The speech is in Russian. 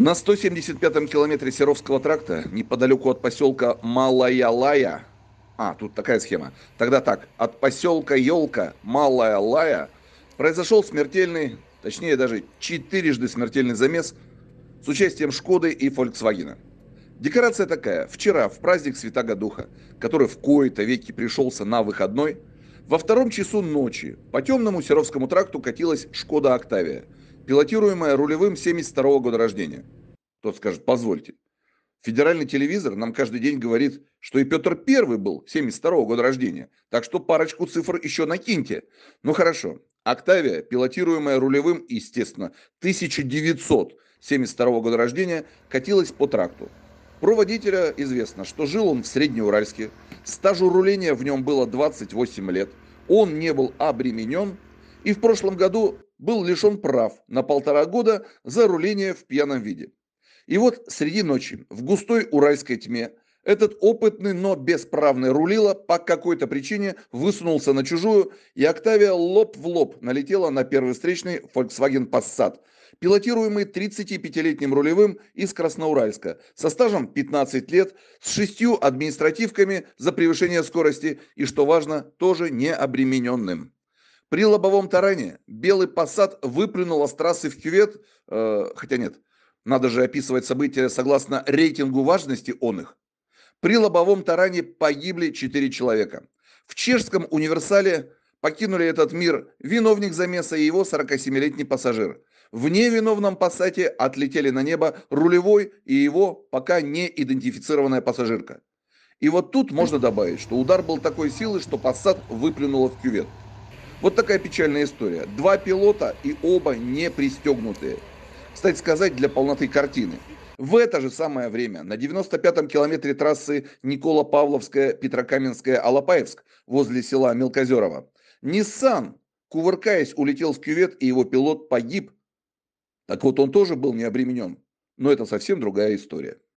На 175-м километре Серовского тракта, неподалеку от поселка Малая Лая, а, тут такая схема, тогда так, от поселка Елка Малая Лая произошел смертельный, точнее даже четырежды смертельный замес с участием Шкоды и Фольксвагена. Декорация такая. Вчера, в праздник Святаго Духа, который в кои-то веки пришелся на выходной, во втором часу ночи по темному Серовскому тракту катилась Шкода Октавия – пилотируемая рулевым 72 года рождения. Тот скажет, позвольте. Федеральный телевизор нам каждый день говорит, что и Петр Первый был 72 года рождения. Так что парочку цифр еще накиньте. Ну хорошо. Октавия, пилотируемая рулевым, естественно, 1972 года рождения, катилась по тракту. Про водителя известно, что жил он в Среднеуральске. Стажу руления в нем было 28 лет. Он не был обременен. И в прошлом году был лишен прав на полтора года за руление в пьяном виде. И вот среди ночи, в густой уральской тьме, этот опытный, но бесправный рулила по какой-то причине высунулся на чужую, и Октавия лоб в лоб налетела на первый встречный Volkswagen Passat, пилотируемый 35-летним рулевым из Красноуральска, со стажем 15 лет, с шестью административками за превышение скорости и, что важно, тоже не обремененным. При лобовом таране белый посад выплюнул с трассы в кювет, э, хотя нет, надо же описывать события согласно рейтингу важности он их. При лобовом таране погибли 4 человека. В чешском универсале покинули этот мир виновник замеса и его 47-летний пассажир. В невиновном пассате отлетели на небо рулевой и его пока не идентифицированная пассажирка. И вот тут можно добавить, что удар был такой силы, что пассат выплюнуло в кювет. Вот такая печальная история. Два пилота и оба не пристегнутые. Кстати сказать, для полноты картины. В это же самое время на 95-м километре трассы Никола-Павловская-Петрокаменская-Алапаевск возле села Мелкозерово Ниссан, кувыркаясь, улетел в кювет и его пилот погиб. Так вот он тоже был не обременен. Но это совсем другая история.